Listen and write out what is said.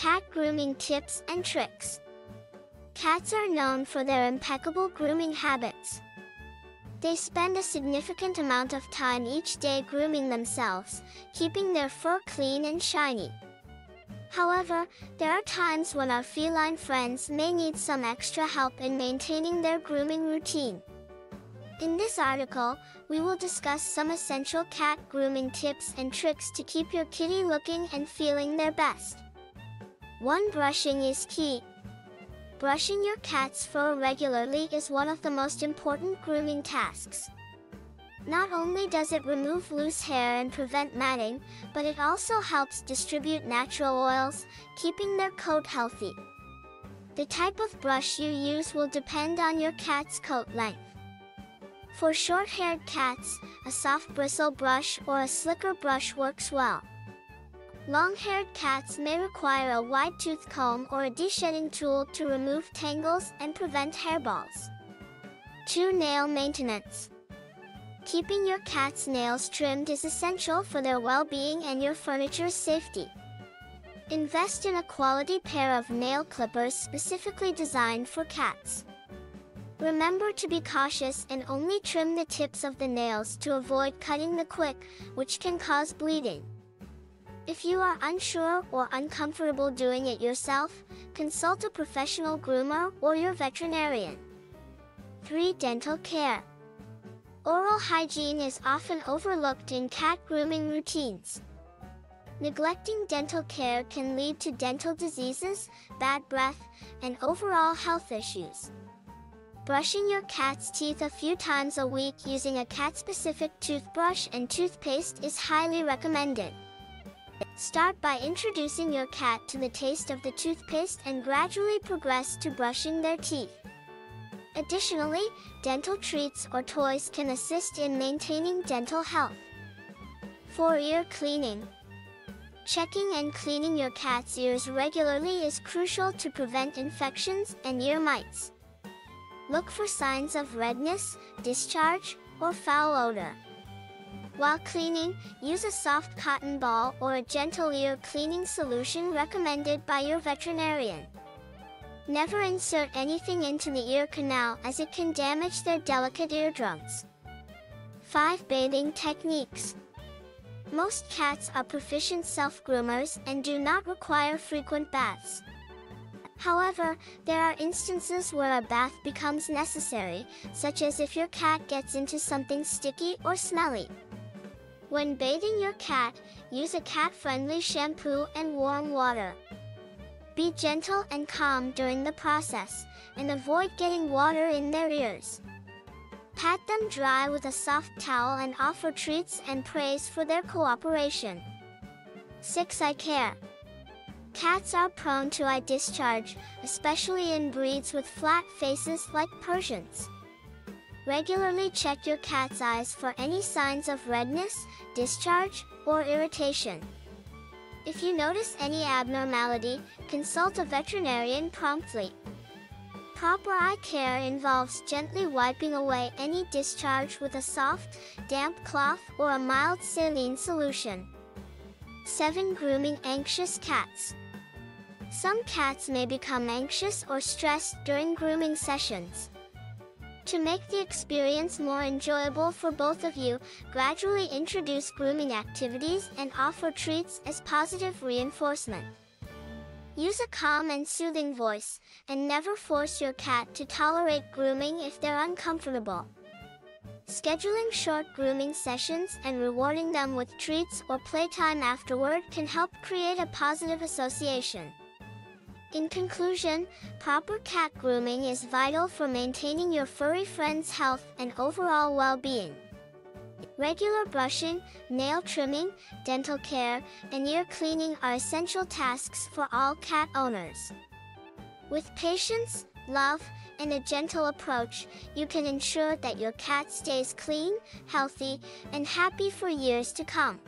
Cat grooming tips and tricks. Cats are known for their impeccable grooming habits. They spend a significant amount of time each day grooming themselves, keeping their fur clean and shiny. However, there are times when our feline friends may need some extra help in maintaining their grooming routine. In this article, we will discuss some essential cat grooming tips and tricks to keep your kitty looking and feeling their best. 1. Brushing is key. Brushing your cat's fur regularly is one of the most important grooming tasks. Not only does it remove loose hair and prevent matting, but it also helps distribute natural oils, keeping their coat healthy. The type of brush you use will depend on your cat's coat length. For short-haired cats, a soft bristle brush or a slicker brush works well. Long-haired cats may require a wide tooth comb or a de-shedding tool to remove tangles and prevent hairballs. 2. Nail maintenance. Keeping your cat's nails trimmed is essential for their well-being and your furniture's safety. Invest in a quality pair of nail clippers specifically designed for cats. Remember to be cautious and only trim the tips of the nails to avoid cutting the quick, which can cause bleeding. If you are unsure or uncomfortable doing it yourself, consult a professional groomer or your veterinarian. 3. Dental care. Oral hygiene is often overlooked in cat grooming routines. Neglecting dental care can lead to dental diseases, bad breath, and overall health issues. Brushing your cat's teeth a few times a week using a cat-specific toothbrush and toothpaste is highly recommended. Start by introducing your cat to the taste of the toothpaste and gradually progress to brushing their teeth. Additionally, dental treats or toys can assist in maintaining dental health. 4. Ear cleaning. Checking and cleaning your cat's ears regularly is crucial to prevent infections and ear mites. Look for signs of redness, discharge, or foul odor. While cleaning, use a soft cotton ball or a gentle ear cleaning solution recommended by your veterinarian. Never insert anything into the ear canal as it can damage their delicate eardrums. 5. Bathing Techniques Most cats are proficient self-groomers and do not require frequent baths. However, there are instances where a bath becomes necessary, such as if your cat gets into something sticky or smelly. When bathing your cat, use a cat-friendly shampoo and warm water. Be gentle and calm during the process, and avoid getting water in their ears. Pat them dry with a soft towel and offer treats and praise for their cooperation. 6. Eye care. Cats are prone to eye discharge, especially in breeds with flat faces like Persians. Regularly check your cat's eyes for any signs of redness, discharge, or irritation. If you notice any abnormality, consult a veterinarian promptly. Proper eye care involves gently wiping away any discharge with a soft, damp cloth or a mild saline solution. 7. Grooming anxious cats. Some cats may become anxious or stressed during grooming sessions. To make the experience more enjoyable for both of you, gradually introduce grooming activities and offer treats as positive reinforcement. Use a calm and soothing voice, and never force your cat to tolerate grooming if they're uncomfortable. Scheduling short grooming sessions and rewarding them with treats or playtime afterward can help create a positive association. In conclusion, proper cat grooming is vital for maintaining your furry friend's health and overall well-being. Regular brushing, nail trimming, dental care, and ear cleaning are essential tasks for all cat owners. With patience, love, and a gentle approach, you can ensure that your cat stays clean, healthy, and happy for years to come.